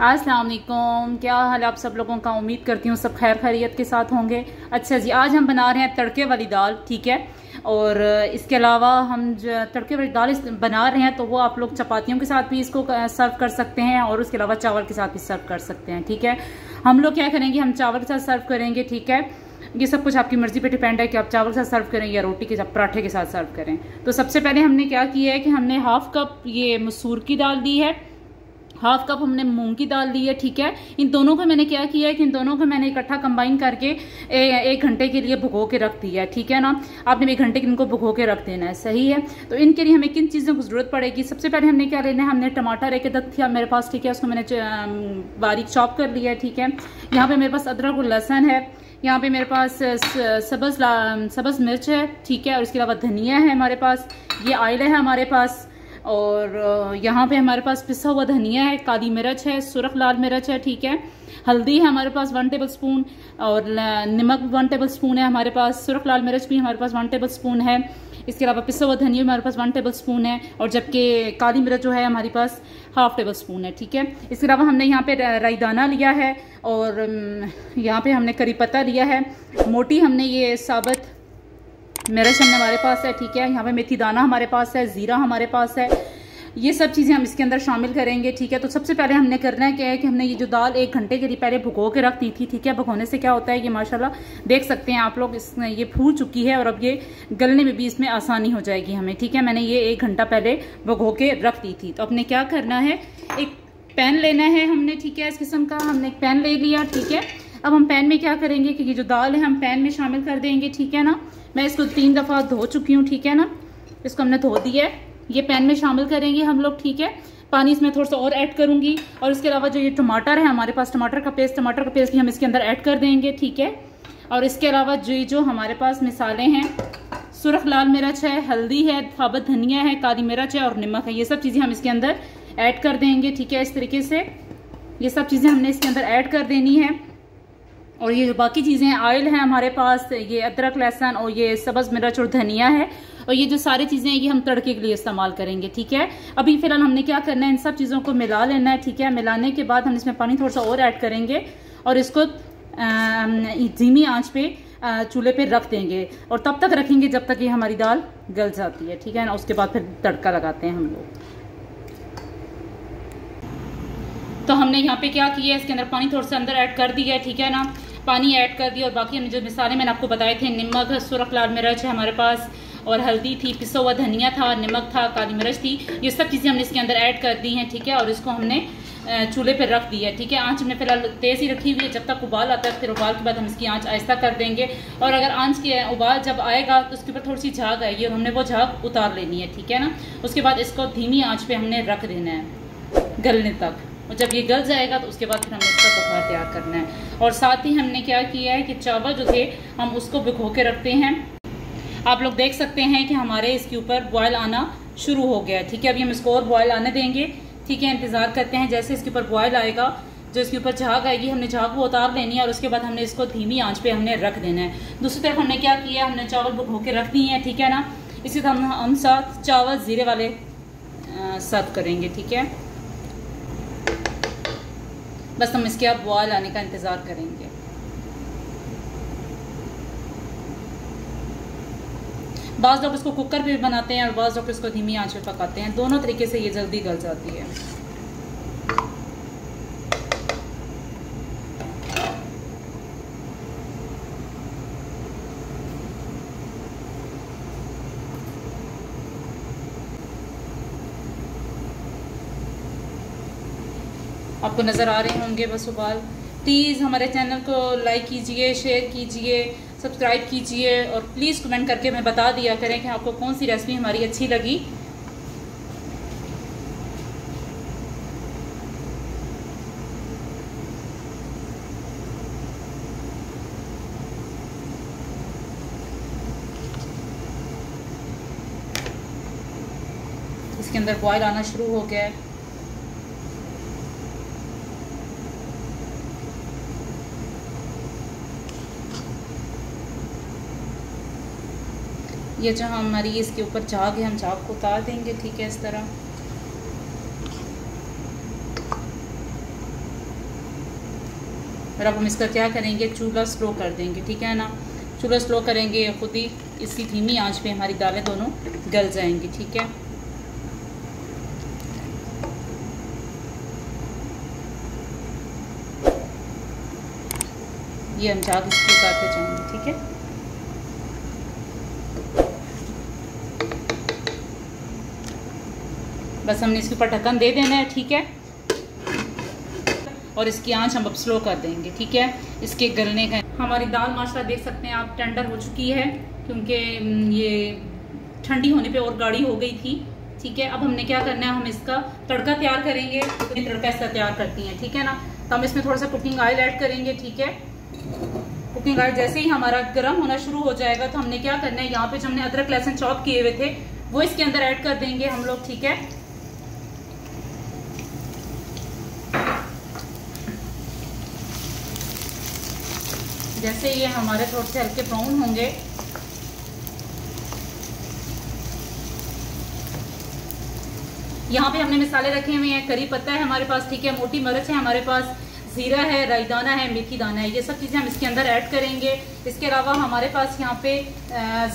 असलकुम क्या हाल आप सब लोगों का? उम्मीद करती हूँ सब खैर खैरियत के साथ होंगे। अच्छा जी, आज हम बना रहे हैं तड़के वाली दाल, ठीक है? और इसके अलावा हम जो तड़के वाली दाल बना रहे हैं तो वो आप लोग चपातियों के साथ भी इसको सर्व कर सकते हैं और उसके अलावा चावल के साथ भी सर्व कर सकते हैं, ठीक है? हम लोग क्या करेंगे, हम चावल के साथ सर्व करेंगे, ठीक है? ये सब कुछ आपकी मर्ज़ी पे डिपेंड है कि आप चावल के साथ सर्व करें या रोटी के साथ, पराठे के साथ सर्व करें। तो सबसे पहले हमने क्या किया है कि हमने हाफ़ कप ये मसूर की दाल दी है हाफ़ कप हमने मूंग की दाल ली है ठीक है? इन दोनों को मैंने क्या किया है कि इन दोनों को मैंने इकट्ठा कंबाइन करके ए, एक घंटे के लिए भुगो के रख दिया है ठीक है ना? आपने एक घंटे के इनको भुगो के रख देना है सही है? तो इनके लिए हमें किन चीज़ों की ज़रूरत पड़ेगी? सबसे पहले हमने क्या लेना है? हमने टमाटर एक दत्त था मेरे पास ठीक है? उसको मैंने बारीक चॉप कर लिया है ठीक है? यहाँ पे मेरे पास अदरक और लहसन है। यहाँ पे मेरे पास सबज सबज मिर्च है ठीक है? और इसके अलावा धनिया है हमारे पास ये आयल है हमारे पास। और यहाँ पे हमारे पास पिसा हुआ धनिया है, काली मिर्च है, सुरख लाल मिर्च है, ठीक है। हल्दी है हमारे पास वन टेबल स्पून और नमक वन टेबल स्पून है हमारे पास, सुरख लाल मिर्च भी हमारे पास वन टेबल स्पून है। इसके अलावा पिसा हुआ धनिया हमारे पास वन टेबल स्पून है और जबकि काली मिर्च जो है हमारे पास हाफ़ टेबल स्पून है, ठीक है। इसके अलावा हमने यहाँ पे राईदाना लिया है और यहाँ पे हमने करी पत्ता लिया है। मोटी हमने ये साबत मिर्च हमारे पास है, ठीक है? यहाँ पे मेथी दाना हमारे पास है, ज़ीरा हमारे पास है। ये सब चीज़ें हम इसके अंदर शामिल करेंगे, ठीक है? तो सबसे पहले हमने करना है क्या है कि हमने ये जो दाल एक घंटे के लिए पहले भुगो के रख दी थी, ठीक है? भगोने से क्या होता है कि माशाल्लाह देख सकते हैं आप लोग इसमें ये फूल चुकी है और अब ये गलने में भी इसमें आसानी हो जाएगी हमें, ठीक है? मैंने ये एक घंटा पहले भुगो के रख दी थी। तो अपने क्या करना है, एक पैन लेना है हमने, ठीक है, इस किस्म का। हमने एक पैन ले लिया, ठीक है? अब हम पैन में क्या करेंगे कि ये जो दाल है, हम पैन में शामिल कर देंगे, ठीक है ना? मैं इसको तीन दफ़ा धो चुकी हूँ, ठीक है ना? इसको हमने धो दिया है। ये पैन में शामिल करेंगे हम लोग, ठीक है? पानी इसमें थोड़ा सा और ऐड करूँगी और इसके अलावा जो ये टमाटर है, हमारे पास टमाटर का पेस्ट, टमाटर का पेस्ट भी हम इसके अंदर ऐड कर देंगे, ठीक है? और इसके अलावा जो ये जो हमारे पास मिसाले हैं, सुरख लाल मिर्च है, हल्दी है थाबत धनिया है, काली मिर्च है और नमक है, ये सब चीज़ें हम इसके अंदर ऐड कर देंगे, ठीक है? इस तरीके से ये सब चीज़ें हमने इसके अंदर ऐड कर देनी है। और ये जो बाकी चीज़ें ऑयल है हमारे पास, ये अदरक, लहसन और ये सब्ज़, मिर्च और धनिया है। और ये जो सारी चीज़ें हैं, ये हम तड़के के लिए इस्तेमाल करेंगे, ठीक है? अभी फ़िलहाल हमने क्या करना है, इन सब चीज़ों को मिला लेना है, ठीक है? मिलाने के बाद हम इसमें पानी थोड़ा सा और ऐड करेंगे और इसको धीमी आँच पे चूल्हे पे रख देंगे। और तब तक रखेंगे जब तक ये हमारी दाल गल जाती है, ठीक है? ना उसके बाद फिर तड़का लगाते हैं हम लोग। तो हमने यहाँ पे क्या किया है? इसके अंदर पानी थोड़ा सा अंदर ऐड कर दिया है, ठीक है ना? पानी ऐड कर दिया और बाकी हमने जो मिसाले मैंने आपको बताए थे नमक सुरख लाल मिर्च है हमारे पास और हल्दी थी, पिसा हुआ धनिया था नमक था, काली मिर्च थी, ये सब चीज़ें हमने इसके अंदर ऐड कर दी हैं, ठीक है? और इसको हमने चूल्हे पर रख दिया है, ठीक है? आँच हमने फ़िलहाल तेज़ ही रखी हुई है, जब तक उबाल आता है, फिर उबाल के बाद हम इसकी आँच आहिस्ता कर देंगे। और अगर आँच के उबाल जब आएगा तो उसके ऊपर थोड़ी सी झाग आएगी और हमने वो झाग उतार लेनी है, ठीक है ना? उसके बाद इसको धीमी आँच पर हमने रख देना है, गलने तक। और जब ये गल जाएगा तो उसके बाद फिर हमें इसका बुखार तैयार करना है। और साथ ही हमने क्या किया है कि चावल जो थे, हम उसको भिगो के रखते हैं। आप लोग देख सकते हैं कि हमारे इसके ऊपर बॉयल आना शुरू हो गया है। ठीक है, अभी हम इसको और बॉयल आने देंगे। ठीक है, इंतज़ार करते हैं, जैसे इसके ऊपर बॉयल आएगा, जो इसके ऊपर झाग आएगी, हमने झाग को उतार लेनी है और उसके बाद हमने इसको धीमी आँच पे हमने रख देना है। दूसरी तरफ़ हमने क्या किया हमने चावल भिगो के रख दिए हैं, ठीक है ना? इसी तरह हम साथ चावल ज़ीरे वाले सर्व करेंगे, ठीक है? बस हम इसके अब बॉयल आने का इंतज़ार करेंगे। बाज़ लोग इसको कुकर पे भी बनाते हैं और बाज़ लोग इसको धीमी आँच पे पकाते हैं। दोनों तरीके से ये जल्दी गल जाती है। आपको नज़र आ रहे होंगे बस उबाल प्लीज़ हमारे चैनल को लाइक कीजिए शेयर कीजिए सब्सक्राइब कीजिए और प्लीज़ कमेंट करके मैं बता दिया करें कि आपको कौन सी रेसिपी हमारी अच्छी लगी। इसके अंदर बॉयल आना शुरू हो गया है। ये जो हमारी इसके ऊपर झाग है, हम झाग को उतार देंगे, ठीक है, इस तरह। और अब हम इसका क्या करेंगे? चूल्हा स्लो कर देंगे, ठीक है ना? चूल्हा स्लो करेंगे खुद ही इसकी धीमी आँच पे हमारी दालें दोनों गल जाएँगी, ठीक है? ये हम चाक इसको उतारते जाएँगे, ठीक है? बस हमने इसके ऊपर ढक्कन दे देना है, ठीक है? और इसकी आँच हम अब स्लो कर देंगे, ठीक है? इसके गलने का हमारी दाल माशा देख सकते हैं आप टेंडर हो चुकी है, क्योंकि ये ठंडी होने पे और गाढ़ी हो गई थी, ठीक है? अब हमने क्या करना है, हम इसका तड़का तैयार करेंगे तो तड़का इसका तैयार करती हैं, ठीक है ना? तो हम इसमें थोड़ा सा कुकिंग ऑयल ऐड करेंगे, ठीक है? कुकिंग ऑयल जैसे ही हमारा गर्म होना शुरू हो जाएगा तो हमने क्या करना है, यहाँ पे जो हमने अदरक लहसुन चॉप किए हुए थे, वो इसके अंदर ऐड कर देंगे हम लोग, ठीक है? जैसे ये हमारे थोड़े से हल्के ब्राउन होंगे। यहाँ पे हमने मिसाले रखे हुए हैं, करी पत्ता है हमारे पास, ठीक है, मोटी मिर्च है हमारे पास, ज़ीरा है राईदाना है, मेथी दाना है, ये सब चीज़ें हम इसके अंदर ऐड करेंगे। इसके अलावा हमारे पास यहाँ पे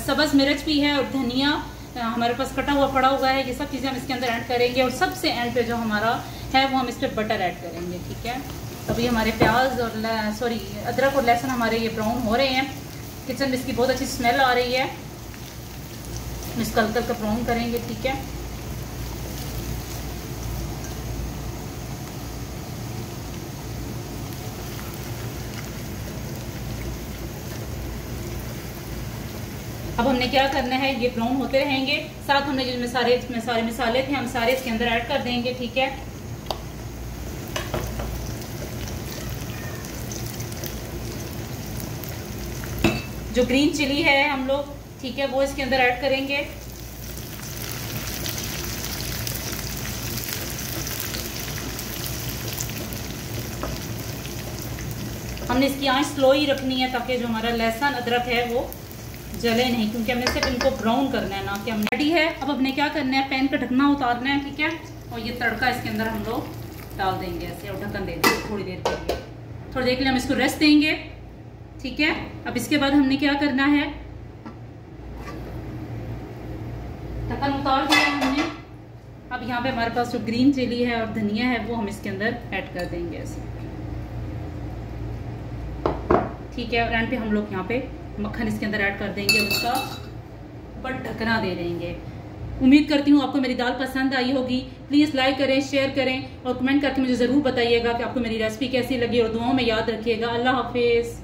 सब्ज़ मिर्च भी है और धनिया हमारे पास कटा हुआ पड़ा हुआ है, ये सब चीज़ें हम इसके अंदर ऐड करेंगे और सबसे एंड पे जो हमारा है, वो हम इस पर बटर ऐड करेंगे, ठीक है? अभी हमारे प्याज और सॉरी अदरक और लहसुन हमारे ये ब्राउन हो रहे हैं। किचन में इसकी बहुत अच्छी स्मेल आ रही है। इसका हल्का हल्का ब्राउन करेंगे, ठीक है? अब हमने क्या करना है, ये ब्राउन होते रहेंगे। साथ हमने जो सारे सारे मसाले थे, हम सारे इसके अंदर ऐड कर देंगे, ठीक है? जो ग्रीन चिली है हम लोग, ठीक है, वो इसके अंदर ऐड करेंगे। हमने इसकी आँच स्लो ही रखनी है ताकि जो हमारा लहसुन अदरक है वो जले नहीं, क्योंकि हमने सिर्फ़ इनको ब्राउन करना है ना, कि हमने रेडी है। अब हमने क्या करना है? पैन का ढकना, उतारना है, ठीक है? और ये तड़का इसके अंदर हम लोग डाल देंगे ऐसे, और ढक्कन दे देंगे थोड़ी देर के लिए। थोड़ी देर के लिए हम इसको रेस्ट देंगे। ठीक है? अब इसके बाद हमने क्या करना है? ढक्कन उतार दिया हमने। अब यहाँ पे हमारे पास जो ग्रीन चिली है और धनिया है, वो हम इसके अंदर ऐड कर देंगे ऐसे। ठीक है, और एंड पे हम लोग यहाँ पे मक्खन इसके अंदर ऐड कर देंगे, उसका ऊपर ढकना दे देंगे। उम्मीद करती हूँ आपको मेरी दाल पसंद आई होगी। प्लीज़ लाइक करें शेयर करें और कमेंट करके मुझे ज़रूर बताइएगा कि आपको मेरी रेसिपी कैसी लगी और दुआओं में याद रखिएगा। अल्लाह हाफिज़।